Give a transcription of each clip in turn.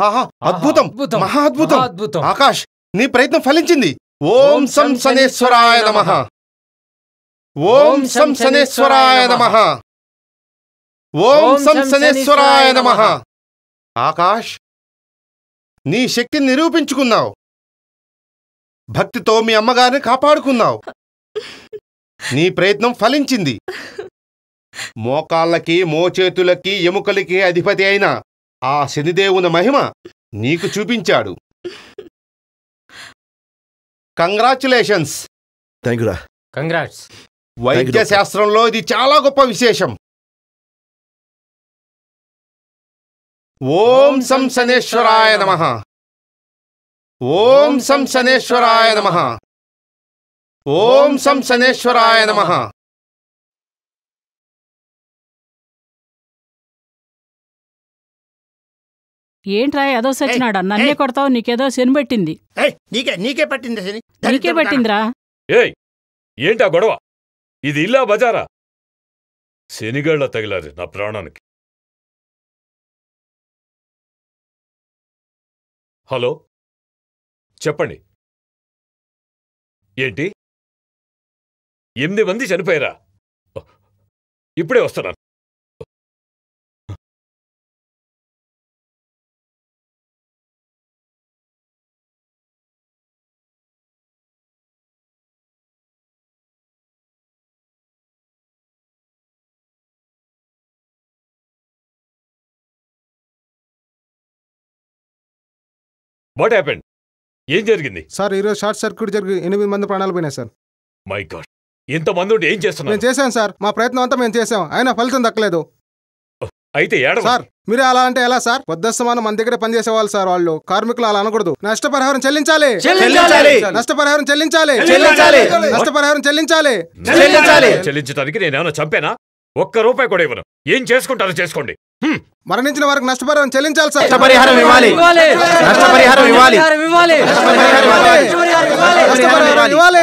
మహా అద్భుతం. మహా అద్భుతం. ఆకాష్ నీ ప్రయత్నం ఫలించింది. ఓం సం శనేశ్వరాయ నమ. ఓం సం శనేశ్వరాయ నమ. ఓం సం శనేశ్వరాయ నమ. ఆకాష్ నీ శక్తిని నిరూపించుకున్నావు. భక్తితో మీ అమ్మగారిని కాపాడుకున్నావు. నీ ప్రయత్నం ఫలించింది. మోకాళ్ళకి మోచేతులకి ఎముకలకి అధిపతి అయిన ఆ శనిదేవుని మహిమ నీకు చూపించాడు. కంగ్రాచులేషన్స్ థ్యాంక్ యూ రా. కంగ్రాట్స్ వైద్య శాస్త్రంలో ఇది చాలా గొప్ప విశేషం. ఓం సం శనేశ్వరాయ నమ. ఓం సం శనేశ్వరాయ నమ. ఓం సం శనేశ్వరాయ నమ. ఏంట్రా ఏదో సచ్చినాడా నన్నే. కొడతావు నీకేదో శని పెట్టింది. ఏయ్, నీకే నీకే పట్టింది శని నీకే దరిద్రం పెట్టిందిరా. ఏయ్ ఏంటా గొడవ? ఇది ఇల్లా బజారా? శనిగాళ్ళ తగిలారు నా ప్రాణానికి. హలో? చెప్పండి. ఏంటి? ఎనిమిది మంది చనిపోయారా? ఇప్పుడే వస్తున్నాను. వాట్ హ్యాపెండ్ ఏం జరిగింది? సార్ ఈరోజు షార్ట్ సర్క్యూట్ జరిగి ఎనిమిది మంది ప్రాణాలు పోయినాయి సార్. మై గాడ్ ఇంతమంది ఉండి ఏం మేము చేస్తున్నారు చేశాం సార్. మా ప్రయత్నం అంతా మేము చేసాం అయినా ఫలితం దక్కలేదు. అయితే ఏడవ సార్ మీరే అలా అంటే ఎలా సార్? వద్దస్తమానం మన దగ్గర పనిచేసే వాళ్ళు సార్ వాళ్ళు. కార్మికులు అలా అనకూడదు. నష్టపరిహారం చెల్లించాలి. చెల్లించాలి. నష్టపరిహారం చెల్లించాలి. చెల్లించాలి. నష్టపరిహారం చెల్లించాలి. చెల్లించాలి. చెల్లించడానికి నేనేమైనా చంపానా? ఒక్క రూపాయి కూడా ఇవ్వను. ఏం చేసుకుంటారో చేసుకోండి. మరణించిన వారికి నష్టపరిహారం చెల్లించాలి సార్ నష్టపరిహారం ఇవ్వాలి నష్టపరిహారం ఇవ్వాలి నష్టపరిహారం ఇవ్వాలి నష్టపరిహారం ఇవ్వాలి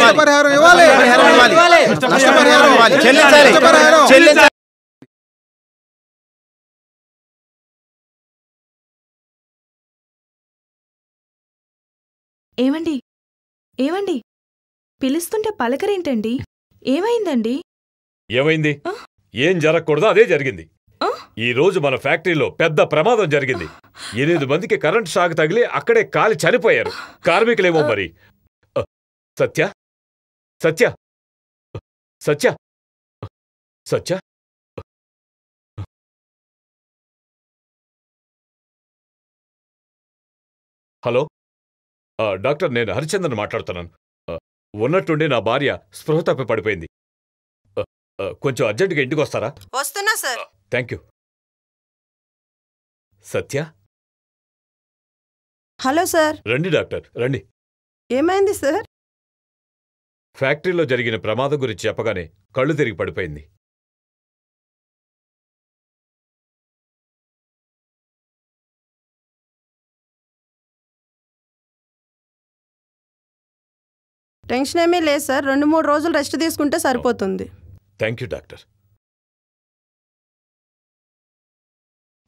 నష్టపరిహారం ఇవ్వాలి నష్టపరిహారం ఇవ్వాలి నష్టపరిహారం ఇవ్వాలి చెల్లించాలి నష్టపరిహారం. చెల్లించాలి ఏమండి ఏమండి పిలుస్తుంటే పలకరేంటండి ఏమైందండి ఏమైంది? ఏం జరగకూడదో అదే జరిగింది? ఈ రోజు మన ఫ్యాక్టరీలో పెద్ద ప్రమాదం జరిగింది. ఎనిమిది మందికి కరెంట్ షాక్ తగిలి అక్కడే కాలి చనిపోయారు. కార్మికులేమో మరి? సత్య? సత్య? సత్య? సత్య? హలో? డాక్టర్ నేను హరిచంద్రన్ మాట్లాడుతున్నాను. ఉన్నట్టుండి నా భార్య స్పృహ తప్పి పడిపోయింది. కొంచెం అర్జెంటుగా ఇంటికి వస్తారా వస్తున్నా sir. Thank you Satya? Hello sir. రండి డాక్టర్ రండి. ఏమైంది సార్? ఫ్యాక్టరీలో జరిగిన ప్రమాదం గురించి చెప్పగానే కళ్ళు తిరిగి పడిపోయింది. టెన్షన్ ఏమీ లేదు సార్. రెండు మూడు రోజులు రెస్ట్ తీసుకుంటే సరిపోతుంది. Thank you doctor.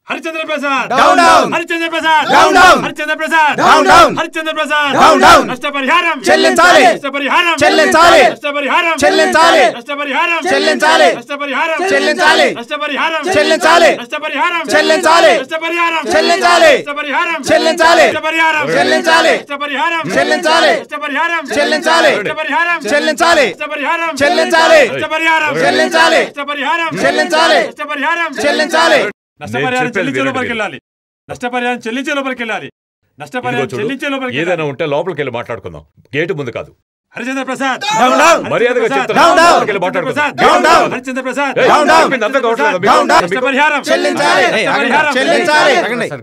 Harichandra Prasad Down, down. Harichandra Prasad Down, down. Harichandra Prasad Down, down. Harichandra Prasad Down, down. నష్టపరిహారం చెల్లించాలి. నష్టపరిహారం చెల్లించాలి. నష్టపరిహారం చెల్లించాలి. నష్టపరిహారం చెల్లించాలి. నష్టపరిహారం చెల్లించాలి. నష్టపరిహారం చెల్లించాలి. నష్టపరిహారం చెల్లించాలి. నష్టపరిహారం చెల్లించాలి. నష్టపరిహారం చెల్లించాలి. నష్టపరిహారం చెల్లించాలి. నష్టపరిహారం చెల్లించాలి. నష్టపరిహారం చెల్లించాలి. నష్టపరిహారం చెల్లించాలి. నష్టపరిహారం చెల్లించాలి. నష్టపరిహారం చెల్లించాలి. నష్టపరిహారం చెల్లించాలి. నష్టపరిహారం చెల్లించాలి. నష్టపరిహారం చెల్లించే లోపలికి వెళ్ళాలి. నష్టపరిహారం చెల్లించే లోపలికి వెళ్ళాలి. నష్టపరిహారం చెల్లించే లోపలికి ఏదైనా ఉంటే లోపలికి వెళ్ళి మాట్లాడుకుందాం. గేటు ముందు కాదు. హరిచంద్ర ప్రసాద్! మర్యాదగా హరిచంద్ర ప్రసాద్!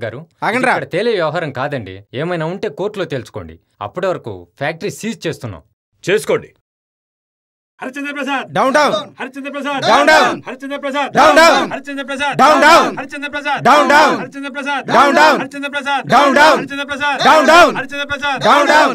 గారు తేలే వ్యవహారం కాదండి. ఏమైనా ఉంటే కోర్టులో తెలుసుకోండి అప్పటి వరకు ఫ్యాక్టరీ సీజ్ చేస్తున్నాం. చేసుకోండి. Harichandra Prasad Down, down. Harichandra Prasad Down, down. Harichandra Prasad Down, down. Harichandra Prasad Down, down. Harichandra Prasad Down, down. Harichandra Prasad Down, down. Harichandra Prasad Down, down. Harichandra Prasad Down, down. Harichandra Prasad Down, down.